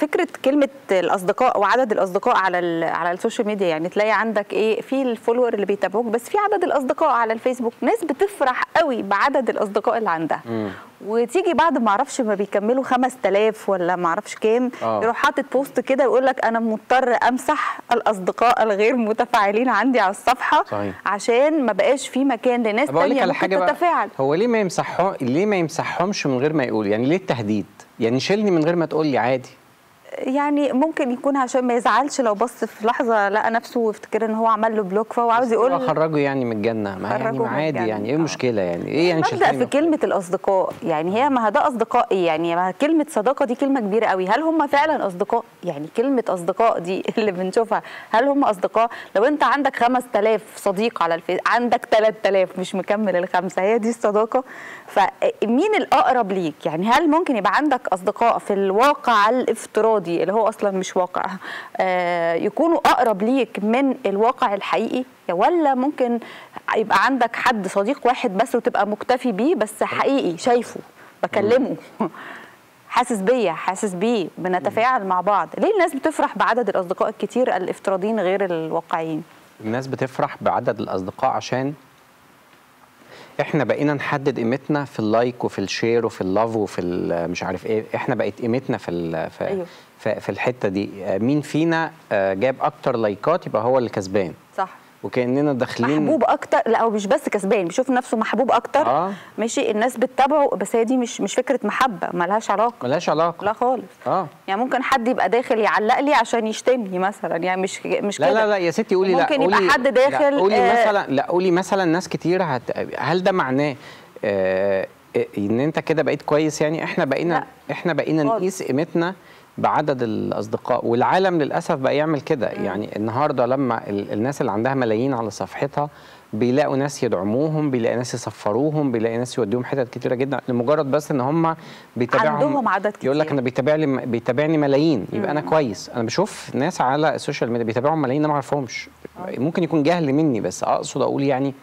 فكرة كلمة الأصدقاء وعدد الأصدقاء على على السوشيال ميديا يعني تلاقي عندك إيه في ال follower اللي بيتابعوك بس في عدد الأصدقاء على الفيسبوك ناس بتفرح قوي بعدد الأصدقاء اللي عندها. وتيجي بعد ما أعرفش ما بيكملوا 5000 ولا ما أعرفش كام آه. يروح حاطط post كده يقول لك أنا مضطر أمسح الأصدقاء الغير متفاعلين عندي على الصفحة صحيح. عشان ما بقاش في مكان لناس بقى. تتفاعل. هو ليه ما يمسحهم ليه ما يمسحهمش من غير ما يقول؟ يعني ليه التهديد؟ يعني شيلني من غير ما تقول لي عادي. يعني ممكن يكون عشان ما يزعلش لو بص في لحظة لقى نفسه وافتكر إن هو عمل له block فهو عاوز يقول اخرجه يعني من الجنة. ما يعني خرجه عادي. يعني إيه. المشكلة يعني؟ إيه يعني شلتني في كلمة الأصدقاء. يعني هي ما ده اصدقاء إيه يعني ما كلمة صداقة دي كلمة كبيرة قوي. هل هم فعلا أصدقاء؟ يعني كلمة أصدقاء دي اللي بنشوفها. هل هم أصدقاء؟ لو أنت عندك 5000 صديق على الفيس عندك 3000 مش مكمل الخمسة هي دي الصداقة. فمين الأقرب ليك؟ يعني هل ممكن يبقى عندك أصدقاء في الواقع الافتراضي؟ اللي هو أصلا مش واقع آه يكونوا أقرب ليك من الواقع الحقيقي؟ ولا ممكن يبقى عندك حد صديق واحد بس وتبقى مكتفي بيه بس حقيقي شايفه بكلمه؟ حاسس بيا حاسس بيه بنتفاعل مع بعض. ليه الناس بتفرح بعدد الأصدقاء الكتير الافتراضيين غير الواقعيين؟ الناس بتفرح بعدد الأصدقاء عشان إحنا بقينا نحدد قيمتنا في ال like وفي ال share وفي ال love وفي مش عارف إيه إحنا بقت قيمتنا في في, أيوه. في, الحتة دي مين فينا آه، جاب أكتر لايكات يبقى هو اللي كسبان وكأننا داخلين محبوب أكتر لا هو مش بس كسبان بيشوف نفسه محبوب أكتر. آه. ماشي؟ الناس بتتابعه بس هي دي مش مش فكرة محبة ملهاش علاقة. ملهاش علاقة. لا خالص. آه. يعني ممكن حد يبقى داخل يعلق لي عشان يشتمني مثلا يعني مش مش لا كده. لا لا يا ستي قولي لا ممكن يبقى قولي حد داخل لا قولي آه، مثلا لا قولي مثلا ناس كتير هت... هل ده معناه آه إن أنت كده بقيت كويس؟ يعني إحنا بقينا لا. إحنا بقينا. نقيس قيمتنا بعدد الأصدقاء والعالم للأسف بقى يعمل كده. يعني النهارده لما ال... الناس اللي عندها ملايين على صفحتها بيلاقوا ناس يدعموهم بيلاقي ناس يصفروهم بيلاقي ناس يوديهم حتت كتيرة جدا لمجرد بس إن هم بيتابعهم عندهم عدد يقول لك كتير. أنا بيتابع لي بيتابعني ملايين. يبقى أنا كويس. أنا بشوف ناس على السوشيال ميديا بيتابعهم ملايين أنا ما أعرفهمش. ممكن يكون جهل مني بس أقصد أقول يعني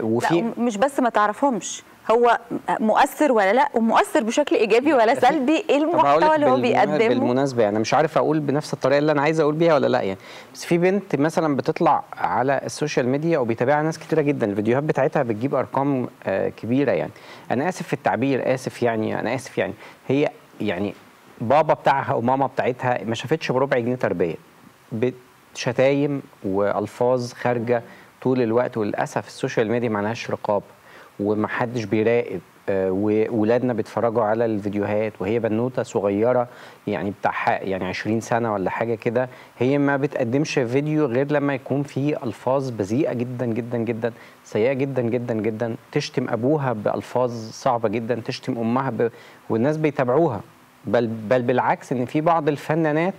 وفي لا مش بس ما تعرفهمش. هو مؤثر ولا لا؟ ومؤثر بشكل إيجابي ولا سلبي؟ إيه المحتوى اللي هو بيقدمه؟ بالمناسبة يعني مش عارف أقول بنفس الطريقة اللي أنا عايز أقول بيها ولا لا يعني. بس في بنت مثلا بتطلع على السوشيال ميديا وبيتابعها ناس كتيرة جدا. الفيديوهات بتاعتها بتجيب أرقام آه كبيرة يعني. أنا آسف في التعبير آسف يعني أنا آسف يعني. هي يعني بابا بتاعها وماما بتاعتها ما شافتش بربع جنيه تربية. شتايم وألفاظ خارجة. طول الوقت وللأسف السوشيال ميديا ما لهاش رقابة ومحدش بيراقب آه، وولادنا بيتفرجوا على الفيديوهات وهي بنوتة صغيرة يعني بتاع يعني 20 سنة ولا حاجة كده هي ما بتقدمش فيديو غير لما يكون فيه ألفاظ بذيئة جدا جدا جدا سيئة جدا جدا جدا تشتم أبوها بألفاظ صعبة جدا تشتم أمها ب... والناس بيتابعوها. بل بل بالعكس إن في بعض الفنانات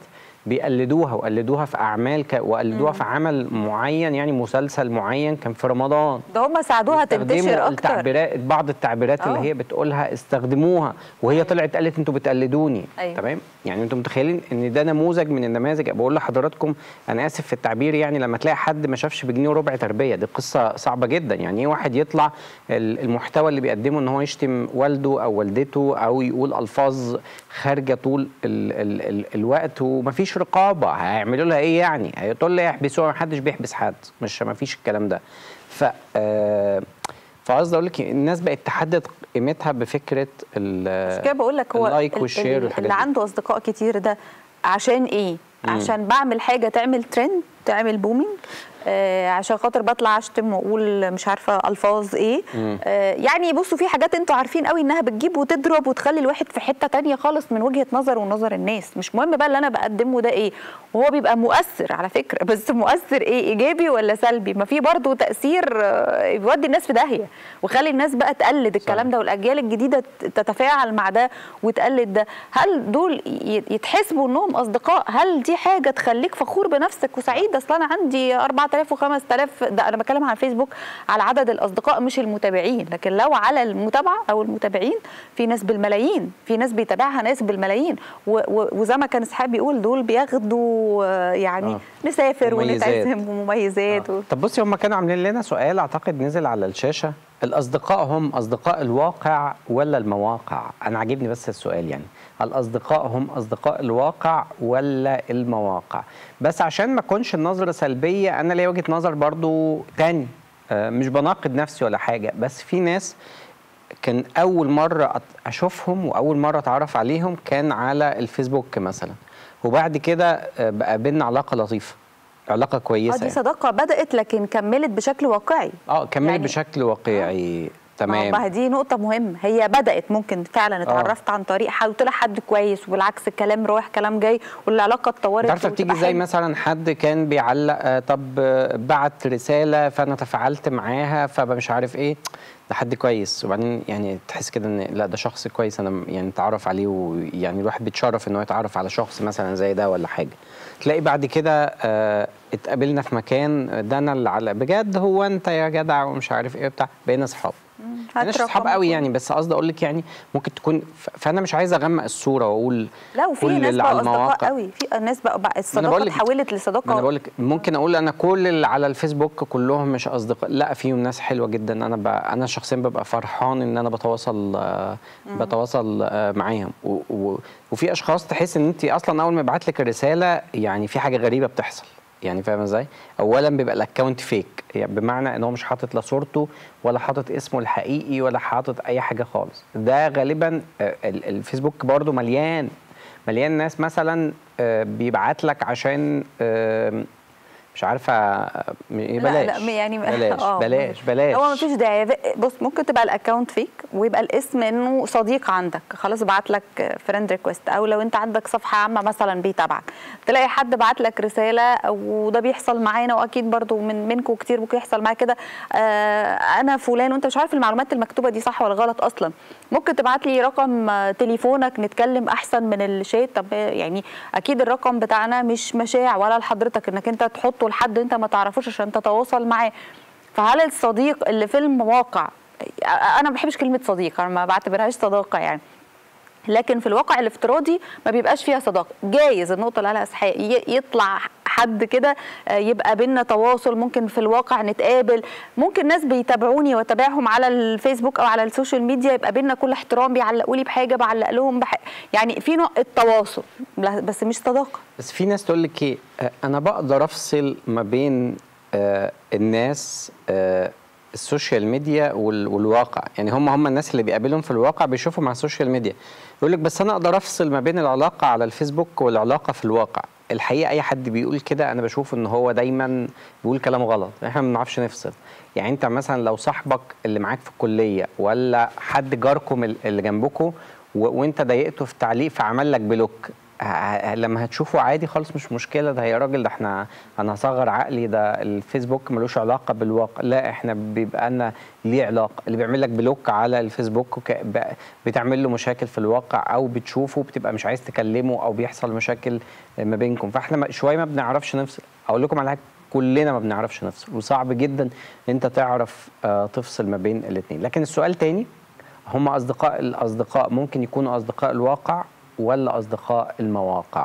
بيقلدوها وقلدوها في أعمال ك... وقلدوها في عمل معين يعني مسلسل معين كان في رمضان. ده هم ساعدوها تنتشر أكتر. التعبيرات بعض التعبيرات اللي آه. هي بتقولها استخدموها وهي طلعت قالت أنتوا بتقلدوني. أيوة. تمام؟ يعني أنتوا متخيلين إن ده نموذج من النماذج؟ بقول لحضراتكم أنا آسف في التعبير يعني لما تلاقي حد ما شافش بجنيه وربع تربية دي قصة صعبة جدا. يعني إيه واحد يطلع ال- المحتوى اللي بيقدمه إن هو يشتم والده أو والدته أو يقول ألفاظ خارجة طول ال ال ال الوقت ومفيش رقابة هيعملوا لها إيه يعني؟ هيقول لي يحبسوها محدش بيحبس حد مش مفيش الكلام ده. ف آه، فقصدي أقول لك الناس بقت تحدد قيمتها بفكرة ال- مش كده بقول لك هو ال like ال- وال share اللي. عنده أصدقاء كتير ده عشان إيه؟ عشان بعمل حاجة تعمل ترند تعمل booming آه عشان خاطر بطلع اشتم واقول مش عارفة ألفاظ إيه. آه يعني بصوا في حاجات أنتوا عارفين قوي إنها بتجيب وتضرب وتخلي الواحد في حتة تانية خالص من وجهة نظر ونظر الناس. مش مهم بقى اللي أنا بقدمه ده إيه. وهو بيبقى مؤثر على فكرة بس مؤثر إيه إيجابي ولا سلبي؟ ما في برضه تأثير آه، بيودي الناس في داهية. وخلي الناس بقى تقلد الكلام ده والأجيال الجديدة تتفاعل مع ده وتقلد ده. هل دول يتحسبوا إنهم أصدقاء؟ هل دي حاجة تخليك فخور بنفسك وسعيد اصل أنا عندي 4000 و5000 ده أنا بتكلم على الفيسبوك على عدد الأصدقاء مش المتابعين لكن لو على المتابعة أو المتابعين في ناس بالملايين في ناس بيتابعها ناس بالملايين وزي ما كان إسحاق بيقول دول بياخدوا آه، يعني آه. نسافر. ونتعزم ومميزات و... طب بصي هم كانوا عاملين لنا سؤال أعتقد نزل على الشاشة الأصدقاء هم أصدقاء الواقع ولا المواقع أنا عاجبني بس السؤال يعني الأصدقاء هم أصدقاء الواقع ولا المواقع. بس عشان ما أكونش النظرة سلبية أنا ليا وجهة نظر برضو تاني. آه، مش بناقد نفسي ولا حاجة بس في ناس كان أول مرة أت- أشوفهم وأول مرة أتعرف عليهم كان على الفيسبوك مثلا. وبعد كده آه، بقى بينا علاقة لطيفة علاقة آه كويسه دي يعني. صداقة بدأت لكن كملت بشكل واقعي. آه كملت يعني- بشكل واقعي. تمام. ما دي نقطة مهمة. هي بدأت ممكن فعلا اتعرفت عن طريق حد وطلع حد كويس وبالعكس الكلام رايح كلام جاي والعلاقة اتطورت وتبقى بتيجي زي. مثلا حد كان بيعلق آه، طب آه، بعت رسالة فأنا تفاعلت معاها فمش عارف إيه؟ ده حد كويس. وبعدين يعني تحس كده إن لا ده شخص كويس أنا يعني اتعرف عليه ويعني الواحد بيتشرف إن هو يتعرف على شخص مثلا زي ده ولا حاجة. تلاقي بعد كده آه، اتقابلنا في مكان ده أنا اللي علق. بجد هو أنت يا جدع ومش عارف إيه بتاع بقينا أصحاب. مش اصحاب رقم قوي يعني بس قصدي أقول لك يعني ممكن تكون فأنا مش عايز أغمق الصورة وأقول لا وفي ناس بقوا أصدقاء قوي. في ناس بقى, بقى لك- اتحولت ما أنا بقول لك ممكن أقول أنا كل اللي على الفيسبوك كلهم مش أصدقاء. لا فيهم ناس حلوة جدا. أنا. أنا شخصيا ببقى فرحان إن أنا بتواصل بتواصل آه، معاهم. وفي أشخاص تحس إن انت أصلا أول ما يبعت لك الرسالة يعني في حاجة غريبة بتحصل. يعني فاهم إزاي؟ اولا بيبقى الاكونت فيك يعني بمعنى إن هو مش حاطط لا صورته ولا حاطط اسمه الحقيقي ولا حاطط أي حاجة خالص ده غالبا آه، ال- الفيسبوك برضو مليان مليان ناس مثلا آه، بيبعت لك عشان مش عارفة إيه لا بلاش. لا يعني بلاش آه. بلاش بلاش. هو مفيش داعي. بص ممكن تبقى ال account fake ويبقى الاسم إنه صديق عندك. خلاص بعت لك friend request أو لو أنت عندك صفحة عامة مثلا بيتابعك تلاقي حد بعت لك رسالة وده بيحصل معانا وأكيد برضو من منكم كتير ممكن يحصل معايا كده. آه أنا فلان وأنت مش عارف المعلومات المكتوبة دي صح ولا غلط أصلا. ممكن تبعت لي رقم تليفونك نتكلم أحسن من الشات. طب يعني أكيد الرقم بتاعنا مش مشاع ولا لحضرتك إنك أنت تحطه لحد أنت ما تعرفوش عشان تتواصل معاه. فهل الصديق اللي في المواقع أنا ما بحبش كلمة صديق أنا ما بعتبرهاش صداقة يعني. لكن في الواقع الافتراضي ما بيبقاش فيها صداقة. جايز النقطة اللي قالها اسحاق يطلع حد كده آه، يبقى بينا تواصل ممكن في الواقع نتقابل. ممكن ناس بيتابعوني واتابعهم على الفيسبوك أو على السوشيال ميديا يبقى بينا كل احترام بيعلقوا لي بحاجة بعلق لهم بح... يعني في نوع التواصل بس مش صداقة. بس في ناس تقول لك إيه؟ آه، أنا بقدر أفصل ما بين آه، الناس آه، السوشيال ميديا وال- والواقع. يعني هم هم الناس اللي بيقابلهم في الواقع بيشوفهم على السوشيال ميديا. يقول لك بس أنا أقدر أفصل ما بين العلاقة على الفيسبوك والعلاقة في الواقع. الحقيقة أي حد بيقول كده أنا بشوف إن هو دايما بيقول كلام غلط. إحنا ما بنعرفش نفصل. يعني أنت مثلا لو صاحبك اللي معاك في الكلية ولا حد جاركم ال- اللي جنبكم وأنت ضايقته في تعليق فعمل لك block لما هتشوفه عادي خالص مش مشكلة ده يا راجل ده إحنا أنا هصغر عقلي ده الفيسبوك ملوش علاقة بالواقع. لا إحنا بيبقى لنا ليه علاقة. اللي بيعمل لك block على الفيسبوك بتعمل له مشاكل في الواقع أو بتشوفه بتبقى مش عايز تكلمه أو بيحصل مشاكل ما بينكم. فاحنا شوية ما بنعرفش نفصل. أقول لكم على حاجة كلنا ما بنعرفش نفصل. وصعب جدا إن أنت تعرف آه، تفصل ما بين الاثنين لكن السؤال تاني هم أصدقاء الأصدقاء ممكن يكونوا أصدقاء الواقع ولا اصدقاء المواقع.